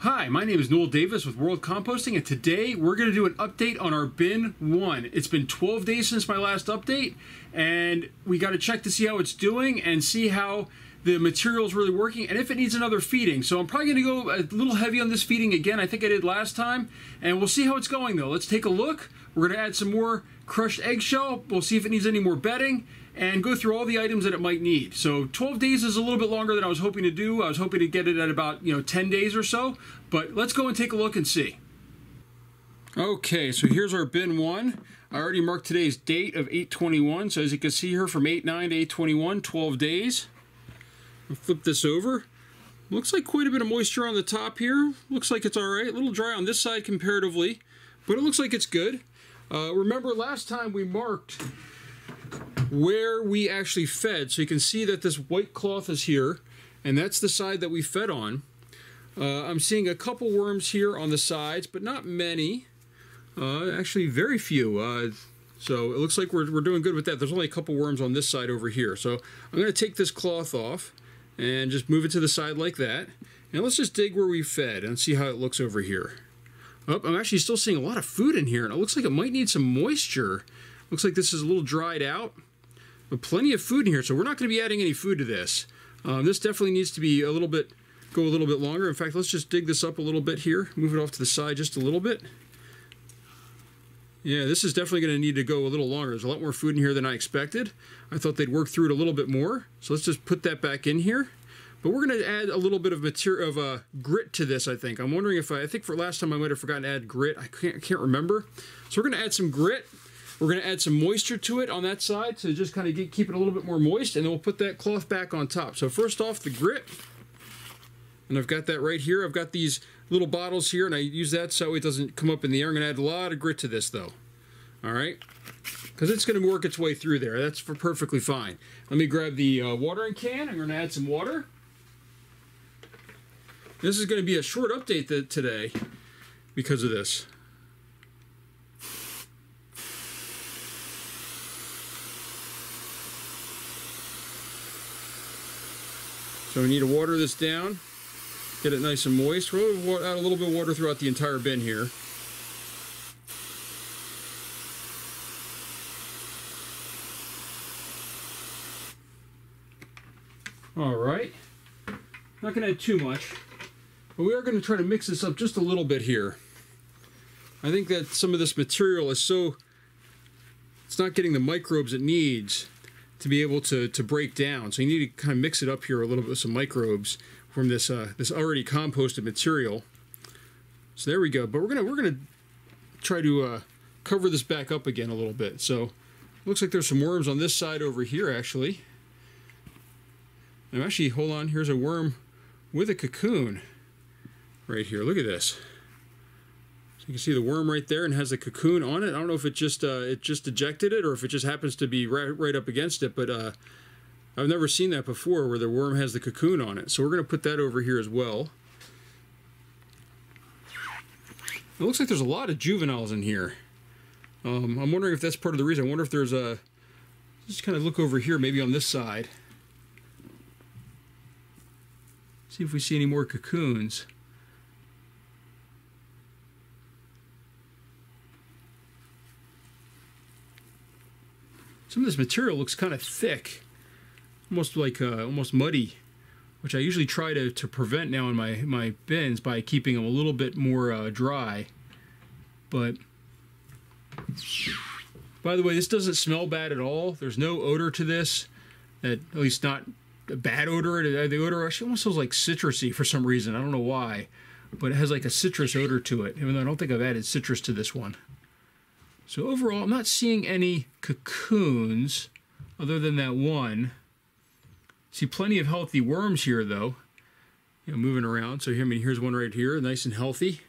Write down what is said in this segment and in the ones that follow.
Hi, my name is Noel Davis with World Composting, and today we're going to do an update on our bin one. It's been 12 days since my last update, and we got to check to see how it's doing and see how the material is really working and if it needs another feeding. So I'm probably going to go a little heavy on this feeding again. I think I did last time, and we'll see how it's going though. Let's take a look. We're going to add some more crushed eggshell. We'll see if it needs any more bedding and go through all the items that it might need. So 12 days is a little bit longer than I was hoping to do. I was hoping to get it at about, you know, 10 days or so, but let's go and take a look and see. Okay, so here's our bin one. I already marked today's date of 821. So as you can see here from 8-9 to 821, 12 days. I'll flip this over. Looks like quite a bit of moisture on the top here. Looks like it's all right. A little dry on this side comparatively, but it looks like it's good. Uh, remember last time we marked where we actually fed. So you can see that this white cloth is here, and that's the side that we fed on. Uh, I'm seeing a couple worms here on the sides, but not many. Uh, actually, very few. Uh, so it looks like we're, we're doing good with that. There's only a couple worms on this side over here. So I'm going to take this cloth off and just move it to the side like that. And let's just dig where we fed and see how it looks over here. Oh, I'm actually still seeing a lot of food in here, and it looks like it might need some moisture. Looks like this is a little dried out, but plenty of food in here, so we're not going to be adding any food to this. Um, this definitely needs to be a little bit, go a little bit longer. In fact, let's just dig this up a little bit here, move it off to the side just a little bit. Yeah, this is definitely going to need to go a little longer. There's a lot more food in here than I expected. I thought they'd work through it a little bit more. So let's just put that back in here. But we're going to add a little bit of material of uh, grit to this, I think. I'm wondering if I, I think for last time I might have forgotten to add grit. I can't, I can't remember. So we're going to add some grit. We're going to add some moisture to it on that side to just kind of get, keep it a little bit more moist, and then we'll put that cloth back on top. So first off, the grit. And I've got that right here. I've got these little bottles here, and I use that so it doesn't come up in the air. I'm going to add a lot of grit to this, though. All right? Because it's going to work its way through there. That's for perfectly fine. Let me grab the uh, watering can. I'm going to add some water. This is going to be a short update today because of this. So we need to water this down, get it nice and moist. We'll add a little bit of water throughout the entire bin here. All right. Not going to add too much, but we are going to try to mix this up just a little bit here. I think that some of this material is so, it's not getting the microbes it needs to be able to, to break down. So you need to kind of mix it up here a little bit with some microbes from this uh, this already composted material. So there we go. But we're gonna we're gonna try to uh, cover this back up again a little bit. So looks like there's some worms on this side over here actually. I'm actually hold on. Here's a worm with a cocoon right here. Look at this. So you can see the worm right there and has a cocoon on it. I don't know if it just uh, it just ejected it or if it just happens to be right, right up against it, but uh, I've never seen that before where the worm has the cocoon on it. So we're going to put that over here as well. It looks like there's a lot of juveniles in here. Um, I'm wondering if that's part of the reason. I wonder if there's a... Just kind of look over here, maybe on this side. See if we see any more cocoons. Some of this material looks kind of thick, almost like uh, almost muddy, which I usually try to, to prevent now in my, my bins by keeping them a little bit more uh, dry. But, by the way, this doesn't smell bad at all. There's no odor to this, at least not a bad odor. The odor actually almost smells like citrusy for some reason. I don't know why, but it has like a citrus odor to it, even though I don't think I've added citrus to this one. So overall, I'm not seeing any cocoons other than that one. See plenty of healthy worms here, though. You know, moving around. So here, I mean, here's one right here, nice and healthy.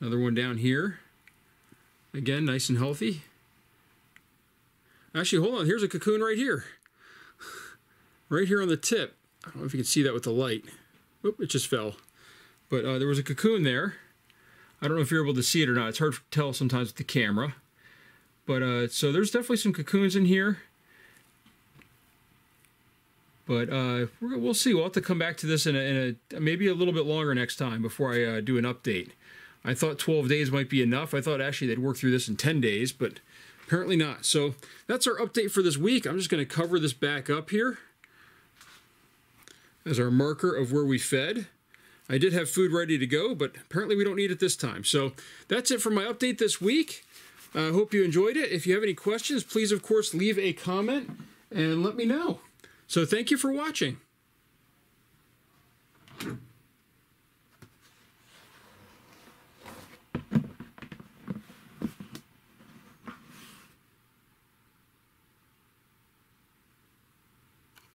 Another one down here. Again, nice and healthy. Actually, hold on. Here's a cocoon right here. Right here on the tip. I don't know if you can see that with the light. Oop, it just fell. But uh, there was a cocoon there. I don't know if you're able to see it or not. It's hard to tell sometimes with the camera. But uh, so there's definitely some cocoons in here. But uh, we'll see. We'll have to come back to this in a, in a maybe a little bit longer next time before I uh, do an update. I thought 12 days might be enough. I thought actually they'd work through this in 10 days, but apparently not. So that's our update for this week. I'm just going to cover this back up here as our marker of where we fed. I did have food ready to go, but apparently we don't need it this time. So that's it for my update this week. I uh, hope you enjoyed it. If you have any questions, please, of course, leave a comment and let me know. So thank you for watching.